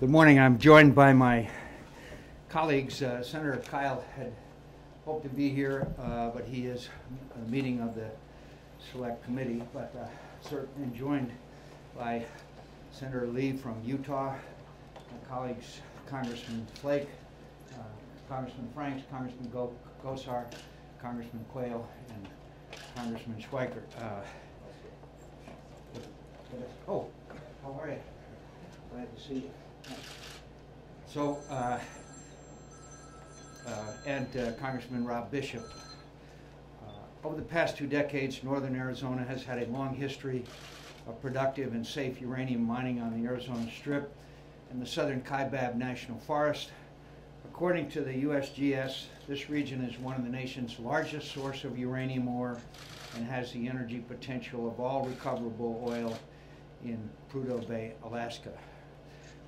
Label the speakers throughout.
Speaker 1: Good morning. I'm joined by my colleagues. Uh, Senator Kyl had hoped to be here, uh, but he is a meeting of the Select Committee. But uh, certainly joined by Senator Lee from Utah, my colleagues Congressman Flake, uh, Congressman Franks, Congressman Go Gosar, Congressman Quayle, and Congressman Schweikert. Uh, oh, how are you? Glad to see you. So, uh, uh, and uh, Congressman Rob Bishop. Uh, over the past two decades, northern Arizona has had a long history of productive and safe uranium mining on the Arizona Strip and the southern Kaibab National Forest. According to the USGS, this region is one of the nation's largest source of uranium ore and has the energy potential of all recoverable oil in Prudhoe Bay, Alaska.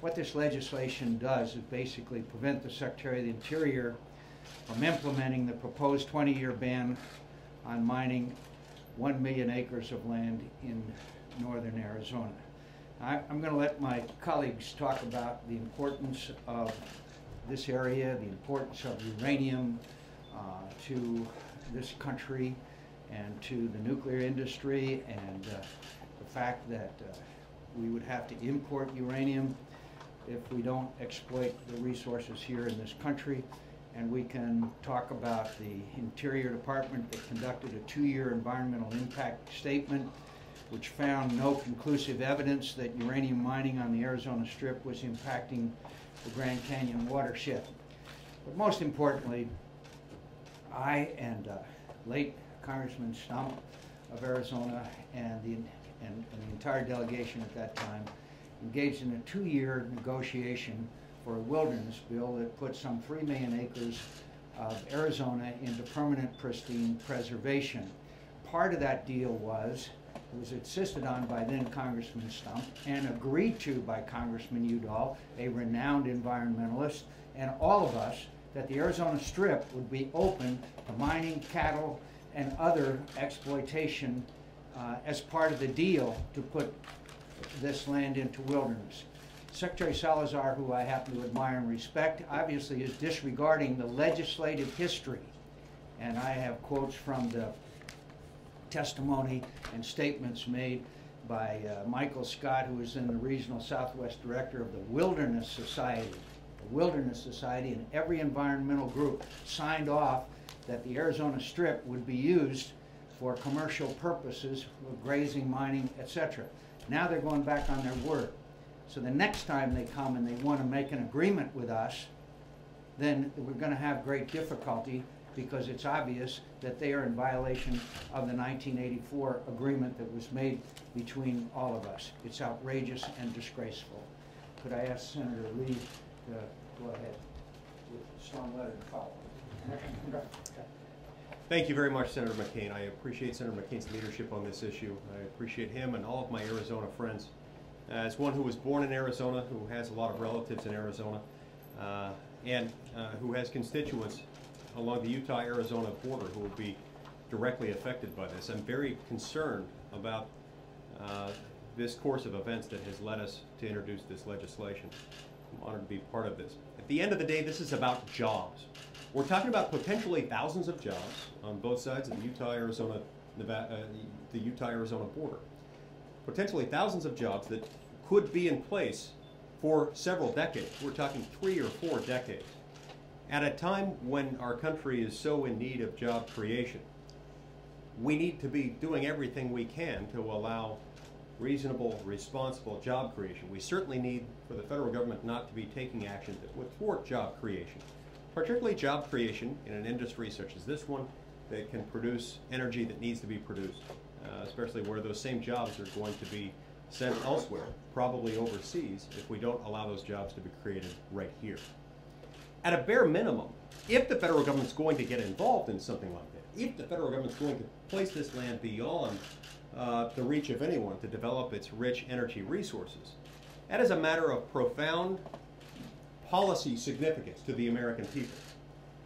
Speaker 1: What this legislation does is basically prevent the Secretary of the Interior from implementing the proposed 20-year ban on mining 1 million acres of land in northern Arizona. I, am going to let my colleagues talk about the importance of this area, the importance of uranium uh, to this country and to the nuclear industry, and uh, the fact that uh, we would have to import uranium if we don't exploit the resources here in this country. And we can talk about the Interior Department that conducted a two-year environmental impact statement which found no conclusive evidence that uranium mining on the Arizona Strip was impacting the Grand Canyon watershed. But most importantly, I and uh, late Congressman Stump of Arizona and the, and, and the entire delegation at that time engaged in a two-year negotiation for a wilderness bill that put some 3 million acres of Arizona into permanent pristine preservation. Part of that deal was, it was insisted on by then Congressman Stump and agreed to by Congressman Udall, a renowned environmentalist, and all of us, that the Arizona Strip would be open to mining, cattle, and other exploitation uh, as part of the deal to put this land into wilderness. Secretary Salazar, who I happen to admire and respect, obviously is disregarding the legislative history. And I have quotes from the testimony and statements made by uh, Michael Scott, who is in the Regional Southwest Director of the Wilderness Society. The Wilderness Society and every environmental group signed off that the Arizona Strip would be used for commercial purposes, grazing, mining, etc. Now they're going back on their word. So the next time they come and they want to make an agreement with us, then we're going to have great difficulty because it's obvious that they are in violation of the 1984 agreement that was made between all of us. It's outrageous and disgraceful. Could I ask Senator Lee to go ahead with a strong letter to follow?
Speaker 2: Thank you very much, Senator McCain. I appreciate Senator McCain's leadership on this issue. I appreciate him and all of my Arizona friends. As one who was born in Arizona, who has a lot of relatives in Arizona, uh, and uh, who has constituents along the Utah-Arizona border who will be directly affected by this, I'm very concerned about uh, this course of events that has led us to introduce this legislation. I'm honored to be part of this. At the end of the day, this is about jobs. We're talking about potentially thousands of jobs on both sides of the Utah-Arizona uh, the Utah-Arizona border. Potentially thousands of jobs that could be in place for several decades. We're talking three or four decades. At a time when our country is so in need of job creation, we need to be doing everything we can to allow reasonable, responsible job creation. We certainly need for the federal government not to be taking action that would thwart job creation particularly job creation in an industry such as this one that can produce energy that needs to be produced, uh, especially where those same jobs are going to be sent elsewhere, probably overseas, if we don't allow those jobs to be created right here. At a bare minimum, if the federal government's going to get involved in something like that, if the federal government's going to place this land beyond uh, the reach of anyone to develop its rich energy resources, that is a matter of profound policy significance to the American people.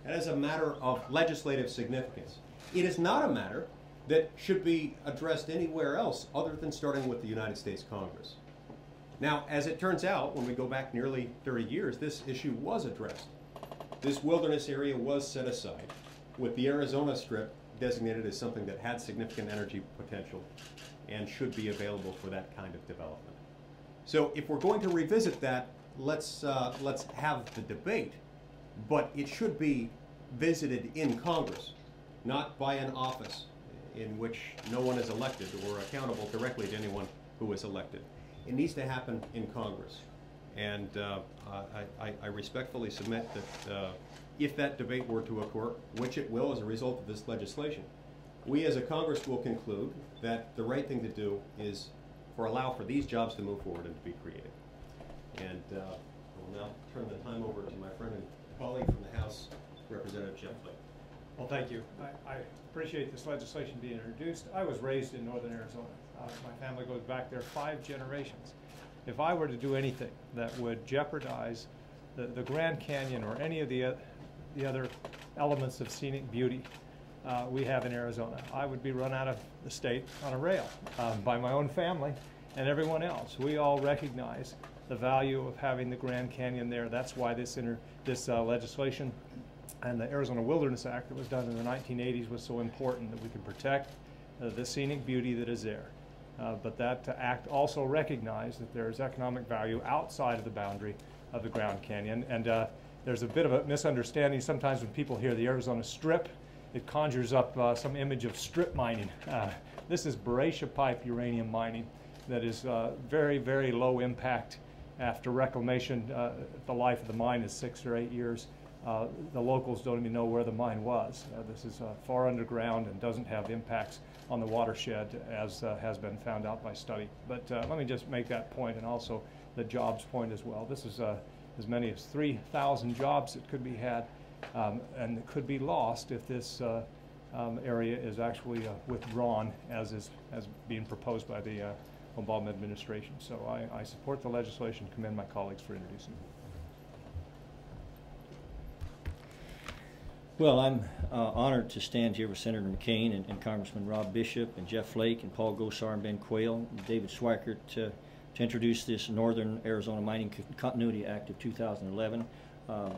Speaker 2: And as a matter of legislative significance. It is not a matter that should be addressed anywhere else other than starting with the United States Congress. Now, as it turns out, when we go back nearly 30 years, this issue was addressed. This wilderness area was set aside, with the Arizona Strip designated as something that had significant energy potential and should be available for that kind of development. So if we're going to revisit that, let's, uh, let's have the debate, but it should be visited in Congress, not by an office in which no one is elected or accountable directly to anyone who is elected. It needs to happen in Congress. And uh, I, I, respectfully submit that uh, if that debate were to occur, which it will as a result of this legislation, we as a Congress will conclude that the right thing to do is for allow for these jobs to move forward and to be created. And uh, I will now turn the time over to my friend and colleague from the House, Representative Jeff Flake.
Speaker 3: Well, thank you. I, I appreciate this legislation being introduced. I was raised in northern Arizona. Uh, my family goes back there five generations. If I were to do anything that would jeopardize the, the Grand Canyon or any of the, uh, the other elements of scenic beauty uh, we have in Arizona, I would be run out of the state on a rail um, by my own family and everyone else. We all recognize the value of having the Grand Canyon there. That's why this, inter, this uh, legislation and the Arizona Wilderness Act that was done in the 1980s was so important that we can protect uh, the scenic beauty that is there. Uh, but that act also recognized that there is economic value outside of the boundary of the Grand Canyon. And uh, there's a bit of a misunderstanding sometimes when people hear the Arizona Strip, it conjures up uh, some image of strip mining. Uh, this is breccia pipe uranium mining that is uh, very, very low impact after reclamation. the life of the mine is six or eight years. Uh, the locals don't even know where the mine was. Uh, this is uh, far underground and doesn't have impacts on the watershed as uh, has been found out by study. But uh, let me just make that point and also the jobs point as well. This is uh, as many as 3,000 jobs that could be had um, and could be lost if this um, area is actually withdrawn as is as being proposed by the Obama administration. So I, I support the legislation, commend my colleagues for introducing it.
Speaker 4: Well, I'm uh, honored to stand here with Senator McCain and, and, Congressman Rob Bishop and Jeff Flake and Paul Gosar and Ben Quayle and David Schweikert to, to introduce this Northern Arizona Mining Continuity Act of 2011. Uh,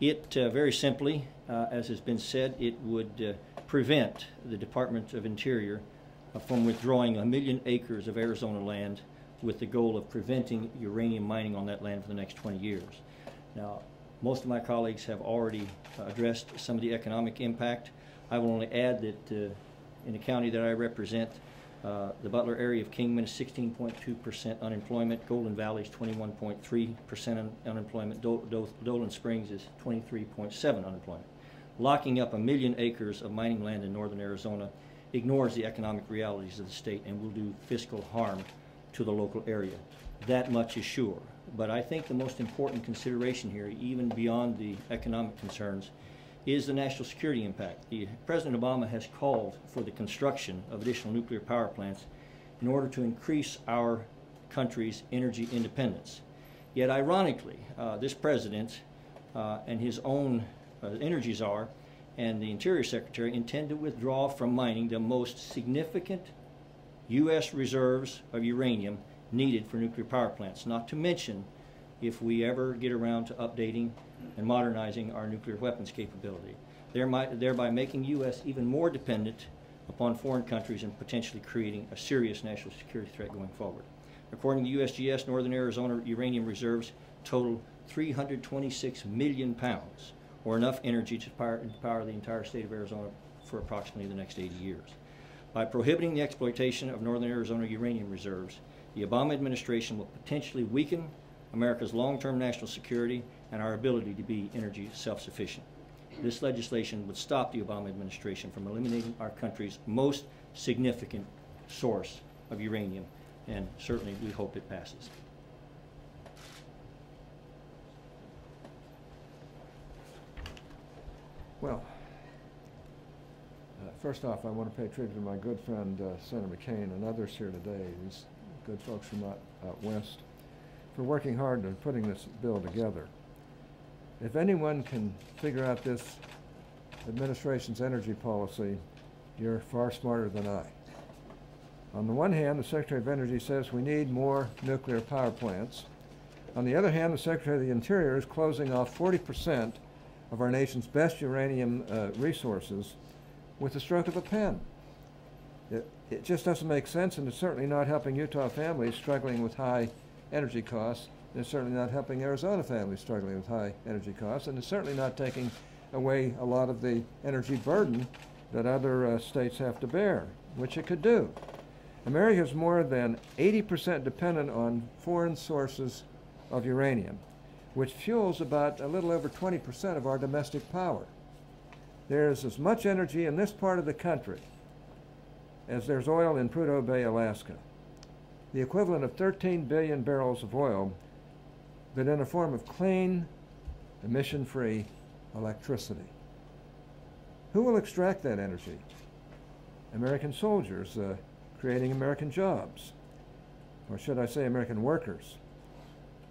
Speaker 4: it, uh, very simply, uh, as has been said, it would uh, prevent the Department of Interior from withdrawing a million acres of Arizona land with the goal of preventing uranium mining on that land for the next 20 years. Now, most of my colleagues have already addressed some of the economic impact. I will only add that uh, in the county that I represent, uh, the Butler area of Kingman is 16.2% unemployment. Golden Valley is 21.3% un unemployment. Do Do Dolan Springs is 23.7 unemployment. Locking up a million acres of mining land in northern Arizona ignores the economic realities of the state and will do fiscal harm to the local area. That much is sure. But I think the most important consideration here, even beyond the economic concerns, is the national security impact. The, President Obama has called for the construction of additional nuclear power plants in order to increase our country's energy independence. Yet ironically, uh, this president uh, and his own uh, czar and the Interior Secretary intend to withdraw from mining the most significant U.S. reserves of uranium needed for nuclear power plants, not to mention if we ever get around to updating and modernizing our nuclear weapons capability, there might thereby making U.S. even more dependent upon foreign countries and potentially creating a serious national security threat going forward. According to USGS, Northern Arizona uranium reserves total 326 million pounds, or enough energy to power, power the entire state of Arizona for approximately the next 80 years. By prohibiting the exploitation of Northern Arizona uranium reserves, the Obama administration will potentially weaken America's long-term national security and our ability to be energy self-sufficient. This legislation would stop the Obama administration from eliminating our country's most significant source of uranium, and certainly we hope it passes.
Speaker 5: Well, uh, first off, I want to pay tribute to my good friend uh, Senator McCain and others here today. These good folks from out, out west, for working hard on putting this bill together. If anyone can figure out this administration's energy policy, you're far smarter than I. On the one hand, the Secretary of Energy says we need more nuclear power plants. On the other hand, the Secretary of the Interior is closing off 40% of our nation's best uranium uh, resources with the stroke of a pen. It, it just doesn't make sense, and it's certainly not helping Utah families struggling with high energy costs. and It's certainly not helping Arizona families struggling with high energy costs, and it's certainly not taking away a lot of the energy burden that other uh, states have to bear, which it could do. America is more than 80% dependent on foreign sources of uranium, which fuels about a little over 20% of our domestic power. There's as much energy in this part of the country as there's oil in Prudhoe Bay, Alaska. The equivalent of 13 billion barrels of oil, but in a form of clean, emission-free electricity. Who will extract that energy? American soldiers uh, creating American jobs, or should I say American workers.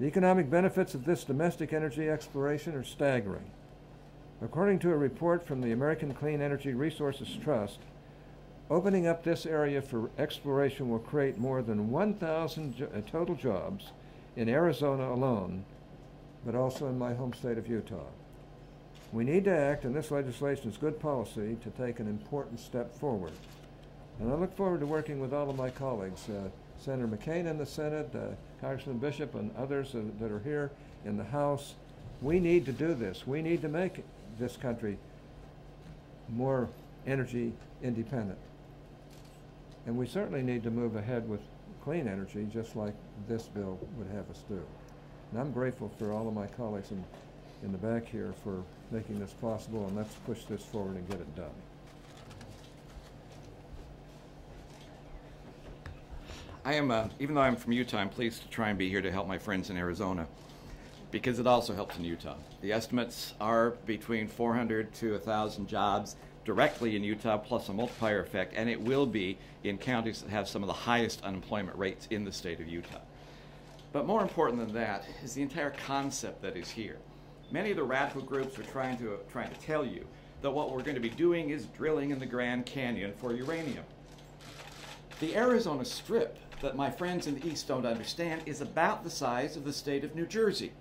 Speaker 5: The economic benefits of this domestic energy exploration are staggering. According to a report from the American Clean Energy Resources Trust, opening up this area for exploration will create more than 1,000 jo- uh, total jobs in Arizona alone, but also in my home state of Utah. We need to act, and this legislation is good policy to take an important step forward. And I look forward to working with all of my colleagues, uh, Senator McCain in the Senate, uh, Congressman Bishop, and others uh, that are here in the House. We need to do this. We need to make this country more energy independent. And we certainly need to move ahead with clean energy, just like this bill would have us do. And I'm grateful for all of my colleagues in, in the back here for making this possible, and let's push this forward and get it done.
Speaker 6: I am, uh, even though I'm from Utah, I'm pleased to try and be here to help my friends in Arizona because it also helps in Utah. The estimates are between 400 to 1,000 jobs directly in Utah, plus a multiplier effect, and it will be in counties that have some of the highest unemployment rates in the state of Utah. But more important than that is the entire concept that is here. Many of the radical groups are trying to, trying to tell you that what we're going to be doing is drilling in the Grand Canyon for uranium. The Arizona Strip, that my friends in the East don't understand, is about the size of the state of New Jersey.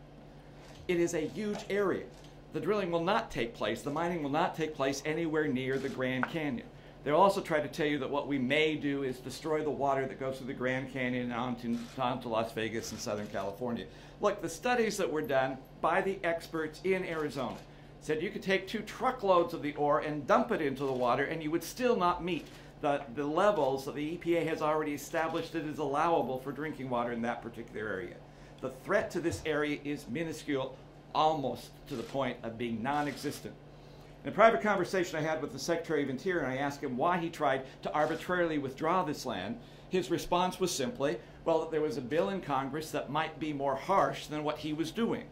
Speaker 6: It is a huge area. The drilling will not take place, the mining will not take place anywhere near the Grand Canyon. They'll also try to tell you that what we may do is destroy the water that goes through the Grand Canyon and on to Las Vegas and Southern California. Look, the studies that were done by the experts in Arizona said you could take two truckloads of the ore and dump it into the water and you would still not meet the, the levels that the EPA has already established that is allowable for drinking water in that particular area. The threat to this area is minuscule, almost to the point of being non existent. In a private conversation I had with the Secretary of Interior, and I asked him why he tried to arbitrarily withdraw this land, his response was simply, well, there was a bill in Congress that might be more harsh than what he was doing.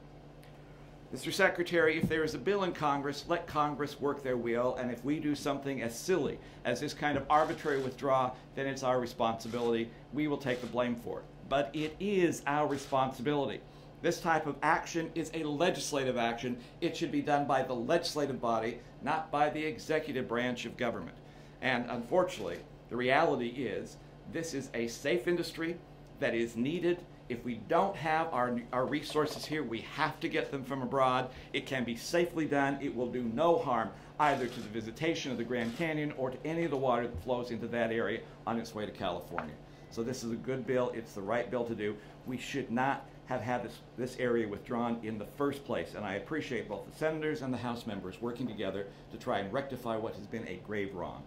Speaker 6: Mr. Secretary, if there is a bill in Congress, let Congress work their will, and if we do something as silly as this kind of arbitrary withdrawal, then it's our responsibility. We will take the blame for it. But it is our responsibility. This type of action is a legislative action. It should be done by the legislative body, not by the executive branch of government. And unfortunately, the reality is this is a safe industry that is needed. If we don't have our, our resources here, we have to get them from abroad. It can be safely done. It will do no harm either to the visitation of the Grand Canyon or to any of the water that flows into that area on its way to California. So this is a good bill. It's the right bill to do. We should not have had this, this area withdrawn in the first place. And I appreciate both the senators and the House members working together to try and rectify what has been a grave wrong.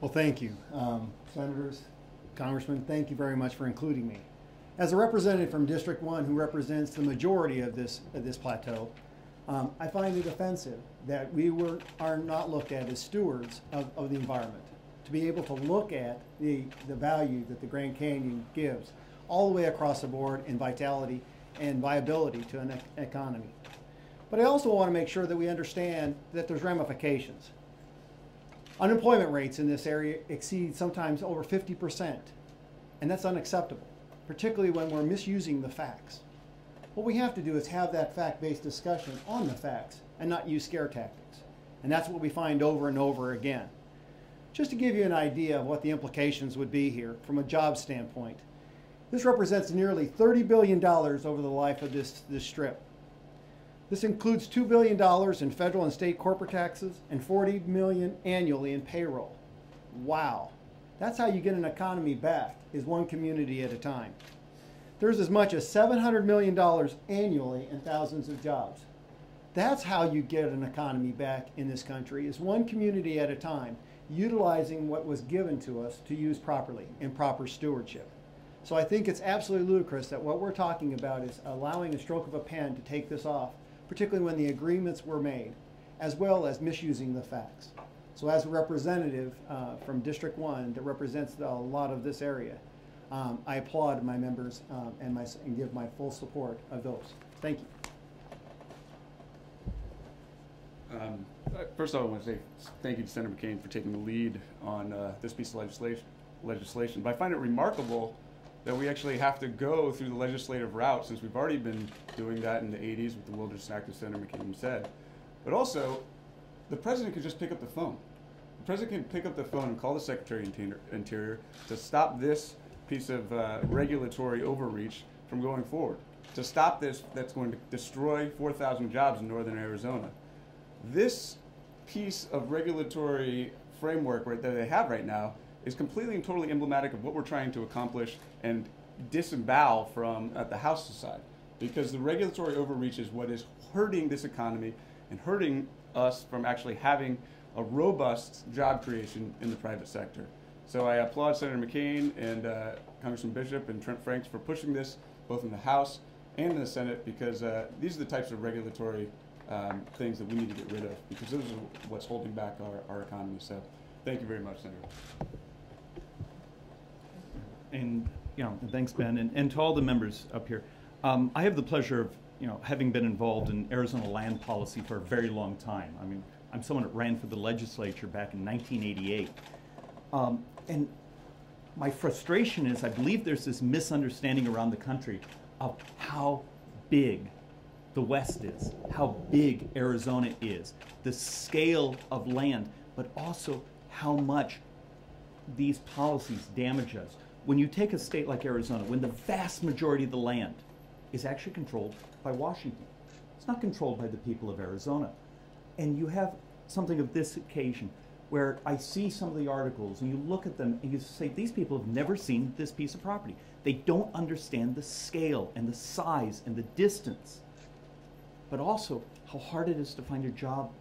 Speaker 7: Well, thank you. Um, Senators, Congressmen, thank you very much for including me. As a representative from District 1 who represents the majority of this, of this plateau, um, I find it offensive that we were, are not looked at as stewards of, of the environment. To be able to look at the, the value that the Grand Canyon gives all the way across the board in vitality and viability to an ec- economy. But I also want to make sure that we understand that there's ramifications. Unemployment rates in this area exceed sometimes over 50%, and that's unacceptable, particularly when we're misusing the facts. What we have to do is have that fact based discussion on the facts and not use scare tactics. And that's what we find over and over again. Just to give you an idea of what the implications would be here from a job standpoint, this represents nearly $30 billion over the life of this, this strip. This includes $2 billion in federal and state corporate taxes and 40 million annually in payroll. Wow. That's how you get an economy back, is one community at a time. There's as much as $700 million annually and thousands of jobs. That's how you get an economy back in this country, is one community at a time, utilizing what was given to us to use properly in proper stewardship. So I think it's absolutely ludicrous that what we're talking about is allowing a stroke of a pen to take this off, particularly when the agreements were made, as well as misusing the facts. So as a representative uh, from District 1 that represents a lot of this area, um, I applaud my members um, and, my, and give my full support of those. Thank you.
Speaker 8: Um, uh, First of all, I want to say thank you to Senator McCain for taking the lead on uh, this piece of legislation. legislation. But I find it remarkable that we actually have to go through the legislative route since we've already been doing that in the 80s with the Wilderness Act, as Senator McCain said. But also, the president could just pick up the phone. The president can pick up the phone and call the Secretary of Interior- Interior to stop this piece of uh, regulatory overreach from going forward, to stop this that's going to destroy 4,000 jobs in northern Arizona. This piece of regulatory framework right, that they have right now is completely and totally emblematic of what we're trying to accomplish and disembowel from at the House side. Because the regulatory overreach is what is hurting this economy and hurting us from actually having a robust job creation in the private sector. So I applaud Senator McCain and uh, Congressman Bishop and Trent Franks for pushing this both in the House and in the Senate because uh, these are the types of regulatory um, things that we need to get rid of because those are what's holding back our, our economy. So thank you very much, Senator.
Speaker 9: And, you know, and thanks, Ben, and, and to all the members up here. Um, I have the pleasure of, you know, having been involved in Arizona land policy for a very long time. I mean, I'm someone that ran for the legislature back in 1988. Um, and my frustration is I believe there's this misunderstanding around the country of how big the West is, how big Arizona is, the scale of land, but also how much these policies damage us. When you take a state like Arizona, when the vast majority of the land is actually controlled by Washington, it's not controlled by the people of Arizona. And you have something of this occasion where I see some of the articles and you look at them and you say, these people have never seen this piece of property. They don't understand the scale and the size and the distance, but also how hard it is to find a job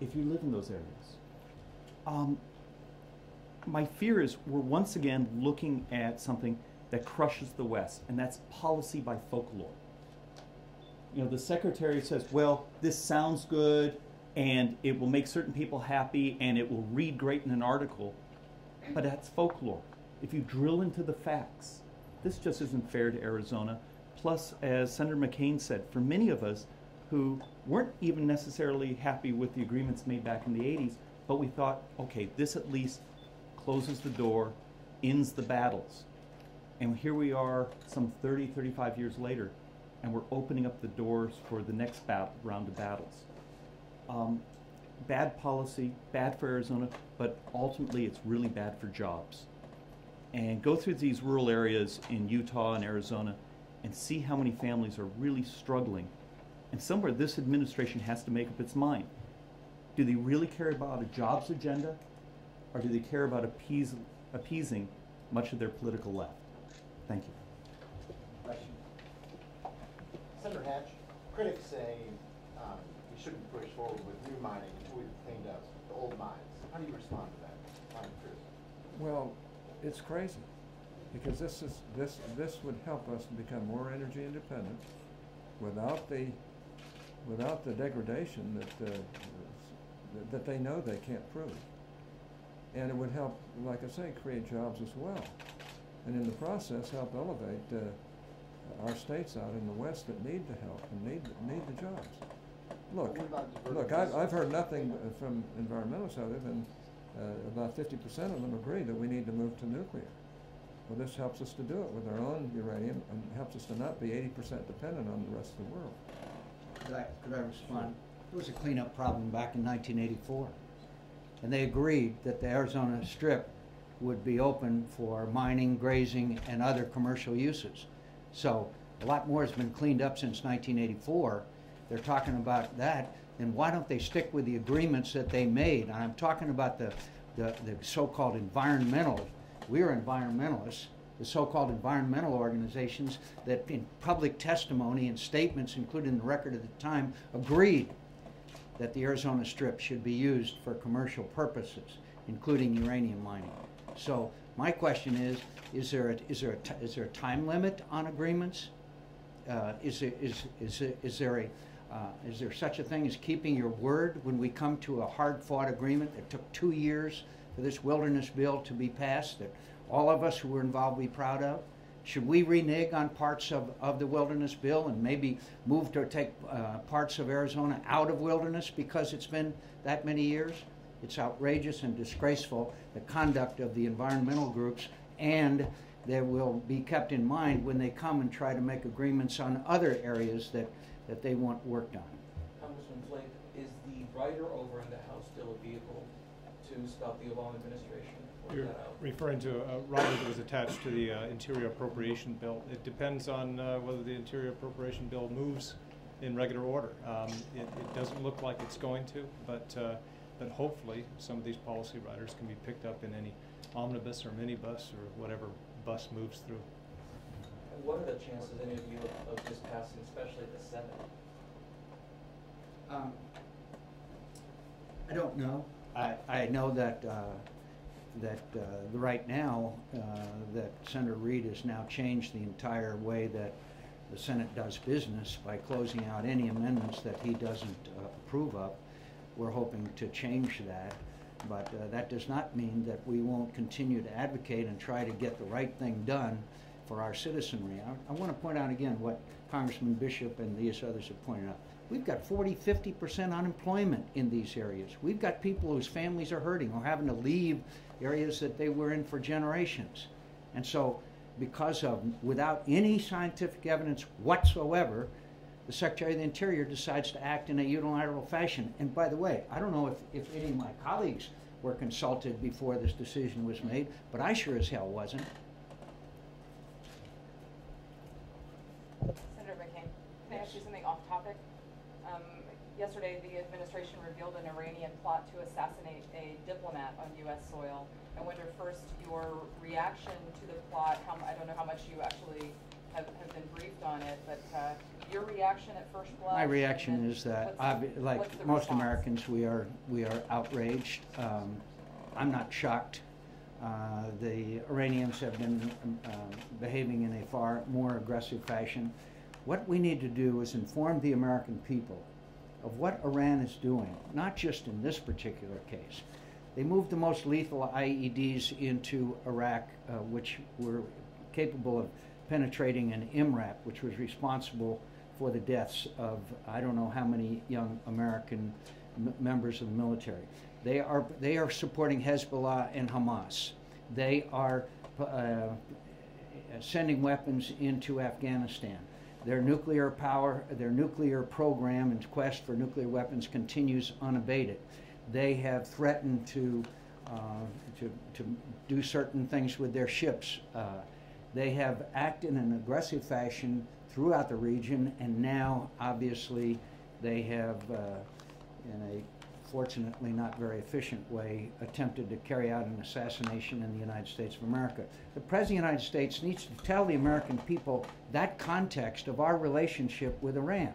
Speaker 9: if you live in those areas. Um, my fear is we're once again looking at something that crushes the West, and that's policy by folklore. You know, the secretary says, well, this sounds good, and it will make certain people happy, and it will read great in an article, but that's folklore. If you drill into the facts, this just isn't fair to Arizona. Plus, as Senator McCain said, for many of us who weren't even necessarily happy with the agreements made back in the 80s, but we thought, okay, this at least closes the door, ends the battles. And here we are some 30, 35 years later, and we're opening up the doors for the next bat- round of battles. Um, bad policy, bad for Arizona, but ultimately it's really bad for jobs. And go through these rural areas in Utah and Arizona and see how many families are really struggling. And somewhere this administration has to make up its mind. Do they really care about a jobs agenda or do they care about appease, appeasing much of their political left? Thank you.
Speaker 10: Question. Senator Hatch, critics say um, we shouldn't push forward with new mining until we've cleaned up the old mines. How do you respond to that line of?
Speaker 5: Well, it's crazy, because this is, this, this would help us become more energy independent without the, without the degradation that, uh, that- that they know they can't prove. And it would help, like I say, create jobs as well. And in the process, help elevate, uh, our states out in the west that need the help and need, need the jobs. Look,
Speaker 10: What about diverting
Speaker 5: look, I've, I've heard nothing from environmentalists other than, uh, about fifty percent of them agree that we need to move to nuclear. Well, this helps us to do it with our own uranium and helps us to not be eighty percent dependent on the rest of the world.
Speaker 1: Could I, could I respond? There was a cleanup problem back in 1984. And they agreed that the Arizona Strip would be open for mining, grazing, and other commercial uses. So a lot more has been cleaned up since 1984. They're talking about that, then why don't they stick with the agreements that they made? And I'm talking about the, the, the so-called environmental, we're environmentalists, the so-called environmental organizations that in public testimony and statements included in the record at the time agreed that the Arizona Strip should be used for commercial purposes, including uranium mining. So my question is, is there a, is there a, is there a time limit on agreements? Uh, is there, is, is, is there a, uh, is there such a thing as keeping your word when we come to a hard-fought agreement that took two years for this wilderness bill to be passed, that all of us who were involved be proud of? Should we renege on parts of, of the wilderness bill and maybe move to take uh, parts of Arizona out of wilderness because it's been that many years? It's outrageous and disgraceful, the conduct of the environmental groups, and they will be kept in mind when they come and try to make agreements on other areas that, that they want worked on.
Speaker 11: Congressman Flake, is the rider over in the House still a vehicle to stop the Obama administration? Or is
Speaker 3: You're referring to a rider that was attached to the uh, Interior Appropriation Bill. It depends on uh, whether the Interior Appropriation Bill moves in regular order. Um, It, it doesn't look like it's going to, but, uh, but hopefully, some of these policy riders can be picked up in any omnibus or minibus or whatever bus moves through.
Speaker 11: And what are the chances, any of you, of- of this passing, especially the Senate?
Speaker 1: Um, I don't know. I, I know that, uh, that, uh, right now, uh, that Senator Reid has now changed the entire way that the Senate does business by closing out any amendments that he doesn't uh, approve of. We're hoping to change that, but uh, that does not mean that we won't continue to advocate and try to get the right thing done for our citizenry. I, I want to point out again what Congressman Bishop and these others have pointed out. We've got 40, 50% unemployment in these areas. We've got people whose families are hurting or having to leave areas that they were in for generations. And so, because of, without any scientific evidence whatsoever, the Secretary of the Interior decides to act in a unilateral fashion. And by the way, I don't know if, if any of my colleagues were consulted before this decision was made, but I sure as hell wasn't.
Speaker 12: Senator McCain, can I ask you something yesterday, the administration revealed an Iranian plot to assassinate a diplomat on U.S. soil. I wonder first your reaction to the plot. How, I don't know how much you actually have, have been briefed on it, but uh, your reaction at first blush.
Speaker 1: My reaction is that,
Speaker 12: the-
Speaker 1: like most
Speaker 12: response?
Speaker 1: Americans, we are, we are outraged. Um, I'm not shocked. Uh, The Iranians have been uh, behaving in a far more aggressive fashion. What we need to do is inform the American people of what Iran is doing, not just in this particular case. They moved the most lethal IEDs into Iraq, uh, which were capable of penetrating an MRAP, which was responsible for the deaths of I don't know how many young American members of the military. They are they are supporting Hezbollah and Hamas. They are uh, sending weapons into Afghanistan. Their nuclear power, their nuclear program and quest for nuclear weapons continues unabated. They have threatened to, uh, to, to do certain things with their ships. Uh, they have acted in an aggressive fashion throughout the region, and now, obviously, they have, uh, in a fortunately not very efficient way, attempted to carry out an assassination in the United States of America. The President of the United States needs to tell the American people that context of our relationship with Iran.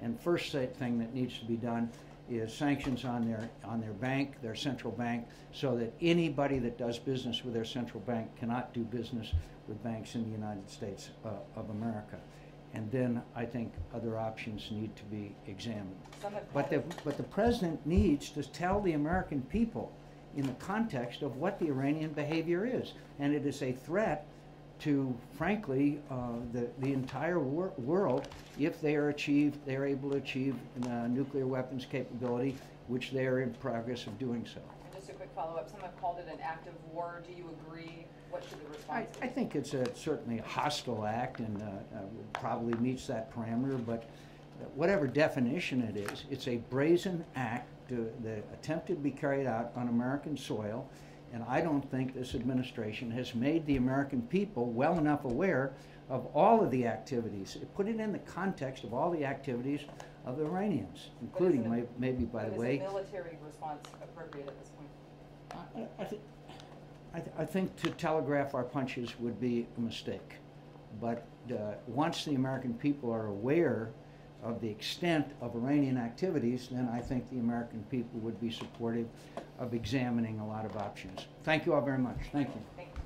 Speaker 1: And first thing that needs to be done is sanctions on their, on their bank, their central bank, so that anybody that does business with their central bank cannot do business with banks in the United States uh, of America. And then I think other options need to be examined. But the, but the president needs to tell the American people in the context of what the Iranian behavior is. And it is a threat to, frankly, uh, the, the entire wor- world if they are achieved, they are able to achieve uh, nuclear weapons capability, which they are in progress of doing so.
Speaker 12: And just a quick follow-up, some have called it an act of war. Do you agree? What should the
Speaker 1: I,
Speaker 12: response be?
Speaker 1: I think it's a, certainly a hostile act and uh, uh, probably meets that parameter, but whatever definition it is, it's a brazen act to, that attempted to be carried out on American soil. And I don't think this administration has made the American people well enough aware of all of the activities. Put it in the context of all the activities of the Iranians, including
Speaker 12: isn't
Speaker 1: may, maybe, by the
Speaker 12: But
Speaker 1: way,
Speaker 12: is a military response appropriate at this point?
Speaker 1: I, I, thi- I, th- I think to telegraph our punches would be a mistake. But uh, once the American people are aware of the extent of Iranian activities, then I think the American people would be supportive of examining a lot of options. Thank you all very much. Thank you.
Speaker 12: Thank you.